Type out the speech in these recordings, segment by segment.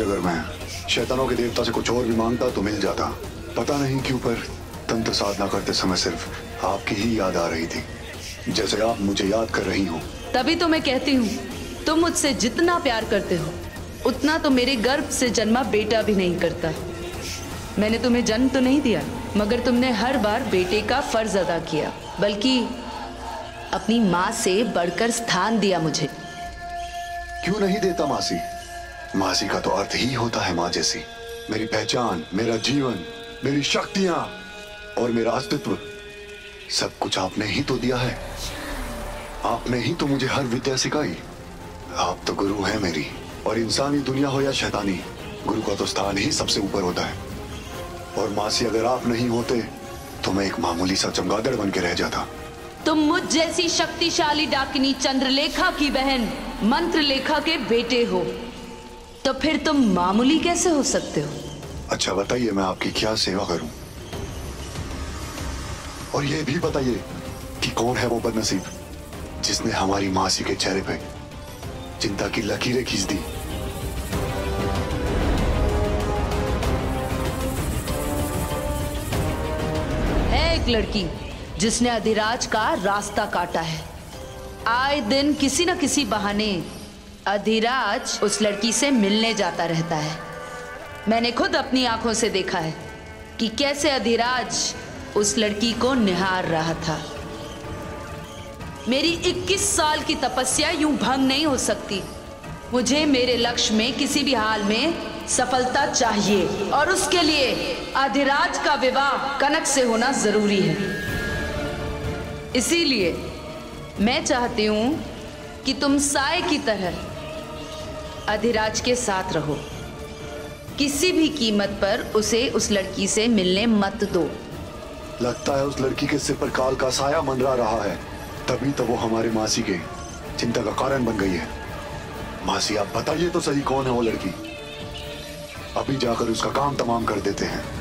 आज अगर मैं शैतानों के देवता से कुछ और भी माँगता तो मिल जाता। पता नहीं क्यों पर तंत्र साधना करते समय सिर्फ़ आपकी ही याद आ रही थी। जैसे आप मुझे याद कर रही हो। तभी तो मैं कहती हूँ तुम मुझसे जितना प्यार करते हो उतना तो मेरे गर्भ से जन्मा बेटा भी नहीं करता। मैंने तुम्हें जन्म तो नहीं दिया मगर तुमने हर बार बेटे का फ़र्ज़ अदा किया। बल्कि अपनी माँ से बढ़कर स्थान दिया मुझे। क्यों नहीं देता मासी? मासी का तो अर्थ ही होता है माँ जैसी। मेरी पहचान, मेरा जीवन, मेरी शक्तियाँ और मेरा अस्तित्व, सब कुछ आपने ही तो दिया है। आपने ही तो मुझे हर विद्या सिखाई। आप तो गुरु हैं मेरी और इंसानी दुनिया हो या शैतानी, गुरु का तो स्थान ही सबसे ऊपर होता है। और मासी अगर आप नहीं होते तो मैं एक मामूली सा चमगादड़ बन के रह जाता। तुम मुझ जैसी शक्तिशाली डाकिनी चंद्रलेखा की बहन, मंत्रलेखा के बेटे हो। तो फिर तुम मामूली कैसे हो सकते हो? अच्छा बताइए मैं आपकी क्या सेवा करूँ? और ये भी बताइए कि कौन है वो बदनसीब जिसने हमारी मासी के चेहरे पे चिंता की लकीरें खींच दी? है एक लड़की जिसने अधिराज का रास्ता काटा है। आए दिन किसी न किसी बहाने अधिराज उस लड़की से मिलने जाता रहता है। मैंने खुद अपनी आँखों से देखा है कि कैसे अधिराज उस लड़की को निहार रहा था। मेरी 21 साल की तपस्या यूँ भंग नहीं हो सकती। मुझे मेरे लक्ष्य में किसी भी हाल में सफलता चाहिए और उसके लिए अधिराज का विवाह कनक से होना ज़रूरी है। इसीलिए मैं चाहती हूँ कि तुम साय की तरह अधिराज के साथ रहो। किसी भी कीमत पर उसे उस लड़की से मिलने मत दो। लगता है उस लड़की के सिर पर काल का साया मंडरा रहा है। तभी तो वो हमारे मासी के चिंता का कारण बन गई है। मासी, आप बताइए तो सही कौन है वो लड़की? अभी जाकर उसका काम तमाम कर देते हैं।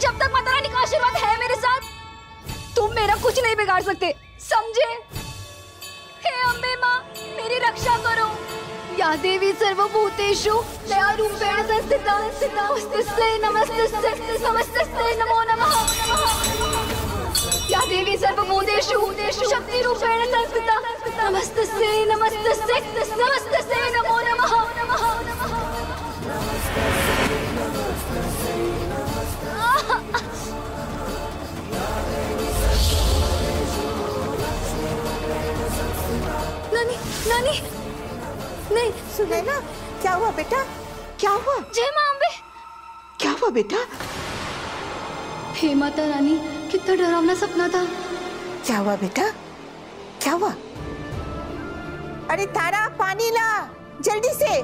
जब तक माता रानी का आशीर्वाद है मेरे साथ, तुम मेरा कुछ नहीं बिगाड़ सकते, समझे? हे अम्बे माँ, मेरी रक्षा करो। या देवी सर्वभूतेषु, दया रूपेण संस्थिता नमस्ते नमस्ते नमस्ते नमो नमः। या देवी सर्वभूतेषु शक्ति रूपेण संस्थिता नमस्ते नमस्ते नमस्ते नमो नमः नमः। नानी। नहीं सुने। ना क्या हुआ बेटा? क्या हुआ? जय माँ अम्बे। क्या हुआ बेटा? हे माता रानी कितना डरावना सपना था। क्या हुआ बेटा? क्या हुआ? अरे तारा पानी ला जल्दी से।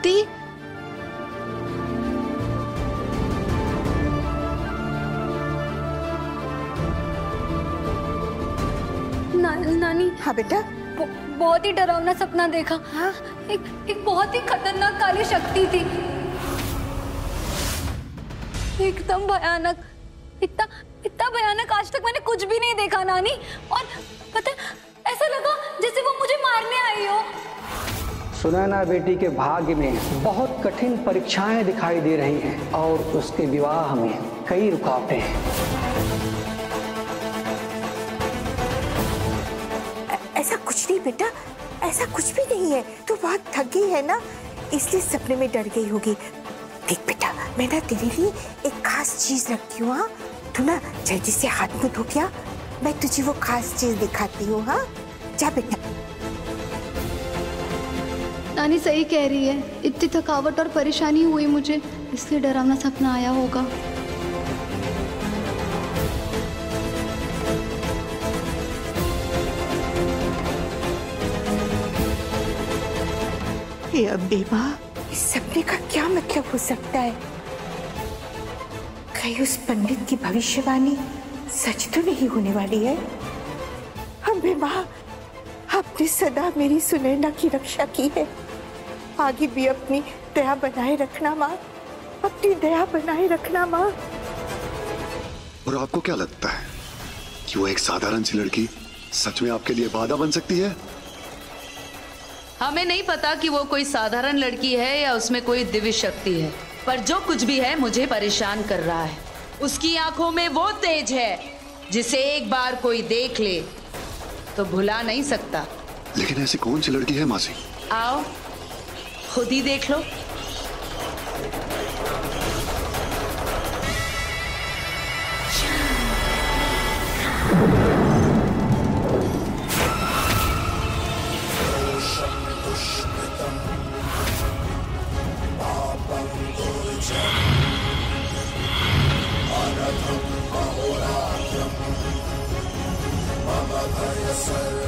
दी हाँ बेटा? ब- बहुत ही डरावना सपना देखा। हाँ? एक एक बहुत ही खतरनाक काली शक्ति थी। एकदम भयानक। इतना इतना भयानक आज तक मैंने कुछ भी नहीं देखा नानी। और पता ऐसा लगा जैसे वो मुझे मारने आई हो। सुनैना बेटी के भाग्य में बहुत कठिन परीक्षाएँ दिखाई दे रही हैं और उसके विवाह में कई रुकावटें हैं। कुछ नहीं बेटा, ऐसा कुछ भी नहीं है। तू बहुत थक गई है ना? इसलिए सपने में डर गई होगी। देख बेटा, मैं ना तेरे लिए एक खास चीज़ रखती हूँ हाँ? तू ना जल्दी से हाथ मुँह धो गया मैं तुझे वो खास चीज़ दिखाती हूँ हाँ? जा बेटा। नानी सही कह रही है। इतनी थकावट और परेशानी हुई मुझे, इसलिए डरावना सपना आया होगा। हे अम्बे माँ इस सपने का क्या मतलब हो सकता है? कहीं उस पंडित की भविष्यवाणी सच तो नहीं होने वाली है? अम्बे माँ आपने सदा मेरी सुनैना की रक्षा की है। आगे भी अपनी दया बनाए रखना, माँ। अपनी दया बनाए रखना, माँ। और आपको क्या लगता है कि वो एक साधारण सी लड़की सच में आपके लिए बाधा बन सकती है? हमें नहीं पता कि वो कोई साधारण लड़की है या उसमें कोई दिव्य शक्ति है पर जो कुछ भी है मुझे परेशान कर रहा है। उसकी आँखों में वो तेज है जिसे एक बार कोई देख ले तो भुला नहीं सकता। लेकिन ऐसी कौन सी लड़की है मासी? आओ खुद ही देख लो। Lord.